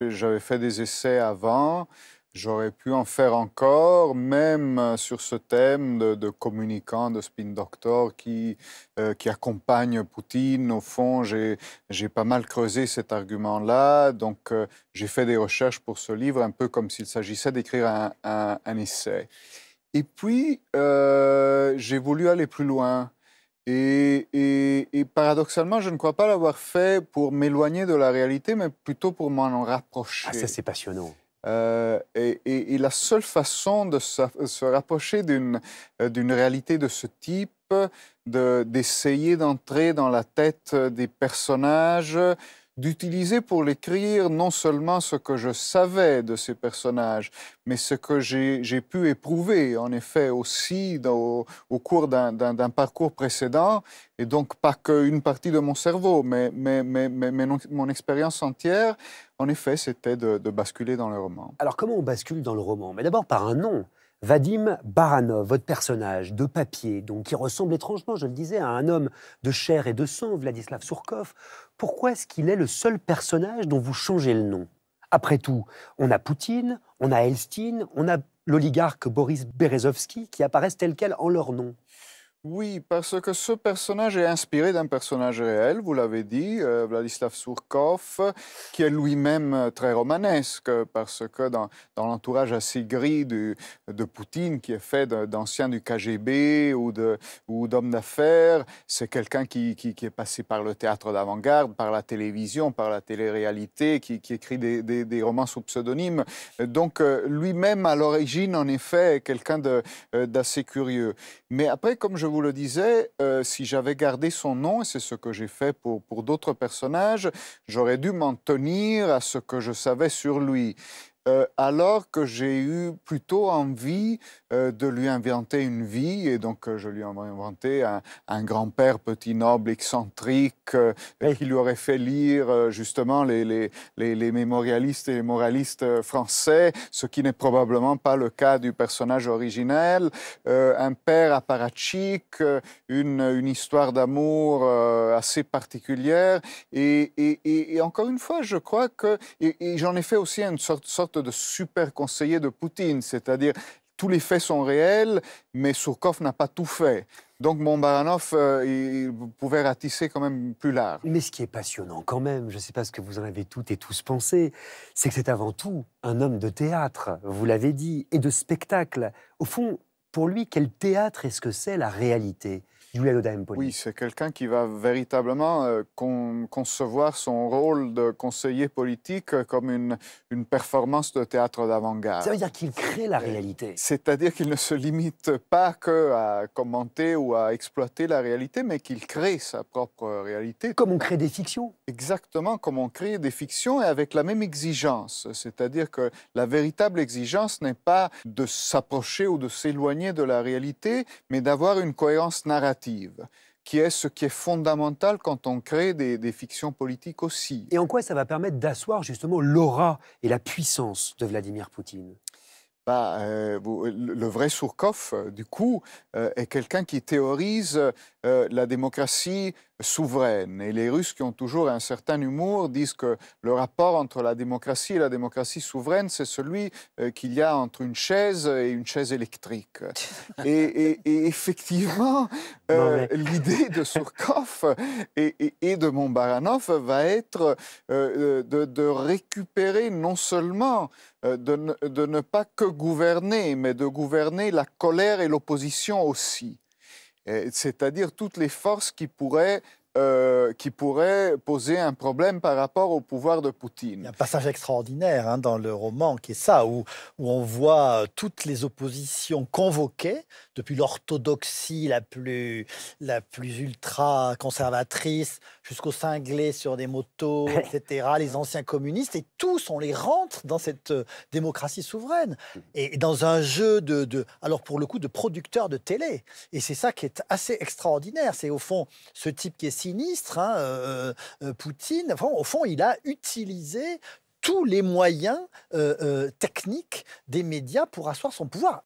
J'avais fait des essais avant, j'aurais pu en faire encore, même euh, sur ce thème de, de de spin doctor qui, euh, qui accompagne Poutine. Au fond, j'ai pas mal creusé cet argument-là, donc euh, j'ai fait des recherches pour ce livre, un peu comme s'il s'agissait d'écrire un, un, un, essai. Et puis, euh, j'ai voulu aller plus loin. Et, et, et, paradoxalement, je ne crois pas l'avoir fait pour m'éloigner de la réalité, mais plutôt pour m'en rapprocher. Ah, ça, c'est passionnant. Euh, et, et, la seule façon de se rapprocher d'une réalité de ce type, d'essayer d'entrer dans la tête des personnages, d'utiliser pour l'écrire non seulement ce que je savais de ces personnages, mais ce que j'ai pu éprouver, en effet, aussi au cours d'un parcours précédent, et donc pas qu'une partie de mon cerveau, mais, mais, mais, mais mon expérience entière, en effet, c'était de, de basculer dans le roman. Alors comment on bascule dans le roman? Mais d'abord par un nom. Vadim Baranov, votre personnage de papier, donc qui ressemble étrangement, je le disais, à un homme de chair et de sang, Vladislav Surkov. Pourquoi est-ce qu'il est le seul personnage dont vous changez le nom? Après tout, on a Poutine, on a Elstine, on a l'oligarque Boris Berezovsky qui apparaissent tels quels en leur nom. Oui, parce que ce personnage est inspiré d'un personnage réel, vous l'avez dit, euh, Vladislav Surkov, qui est lui-même euh, très romanesque, parce que dans, dans l'entourage assez gris du, de Poutine, qui est fait d'anciens du KGB ou d'hommes ou d'affaires, c'est quelqu'un qui, qui, est passé par le théâtre d'avant-garde, par la télévision, par la télé-réalité, qui, qui écrit des, des, romans sous pseudonyme. Donc euh, lui-même, à l'origine, en effet, est quelqu'un d'assez curieux. Mais après, comme je vous le disais, euh, si j'avais gardé son nom, et c'est ce que j'ai fait pour, pour d'autres personnages, j'aurais dû m'en tenir à ce que je savais sur lui. Euh, alors que j'ai eu plutôt envie euh, de lui inventer une vie, et donc euh, je lui ai inventé un, un grand-père petit noble excentrique qui lui aurait fait lire justement les, les, les, les, mémorialistes et les moralistes français, ce qui n'est probablement pas le cas du personnage originel, un père apparatchik, une, une histoire d'amour assez particulière, et, et, et, encore une fois, je crois que, et, j'en ai fait aussi une sorte, sorte de super conseiller de Poutine, c'est-à-dire tous les faits sont réels, mais Surkov n'a pas tout fait. Donc mon Baranov, euh, il pouvait ratisser quand même plus large. Mais ce qui est passionnant quand même, je ne sais pas ce que vous en avez toutes et tous pensé, c'est que c'est avant tout un homme de théâtre, vous l'avez dit, et de spectacle. Au fond, pour lui, quel théâtre est-ce que c'est la réalité? Oui, c'est quelqu'un qui va véritablement euh, con concevoir son rôle de conseiller politique euh, comme une, une performance de théâtre d'avant-garde. Ça veut dire qu'il crée la réalité. C'est-à-dire qu'il ne se limite pas que à commenter ou à exploiter la réalité, mais qu'il crée sa propre réalité. Comme on crée des fictions. Exactement, comme on crée des fictions et avec la même exigence. C'est-à-dire que la véritable exigence n'est pas de s'approcher ou de s'éloigner de la réalité, mais d'avoir une cohérence narrative qui est ce qui est fondamental quand on crée des, des, fictions politiques aussi. Et en quoi ça va permettre d'asseoir justement l'aura et la puissance de Vladimir Poutine? Bah, euh, le vrai Surkov, euh, du coup, euh, est quelqu'un qui théorise euh, la démocratie souveraine. Et les Russes qui ont toujours un certain humour disent que le rapport entre la démocratie et la démocratie souveraine, c'est celui euh, qu'il y a entre une chaise et une chaise électrique. et, et, et, effectivement, euh, l'idée de Surkov et, et, de Montbaranov va être euh, de, de, récupérer non seulement de de ne pas que gouverner, mais de gouverner la colère et l'opposition aussi c'est-à-dire toutes les forces qui pourraient euh, qui pourrait poser un problème par rapport au pouvoir de Poutine. Il y a un passage extraordinaire hein, dans le roman qui est ça, où, où on voit toutes les oppositions convoquées, depuis l'orthodoxie la plus, la plus ultra conservatrice jusqu'aux cinglés sur des motos, etc., les anciens communistes, et tous, on les rentre dans cette euh, démocratie souveraine, et, dans un jeu de, de, alors pour le coup, de producteurs de télé. Et c'est ça qui est assez extraordinaire, c'est au fond ce type qui est hein, euh, euh, Poutine, au fond, il a utilisé tous les moyens euh, techniques des médias pour asseoir son pouvoir.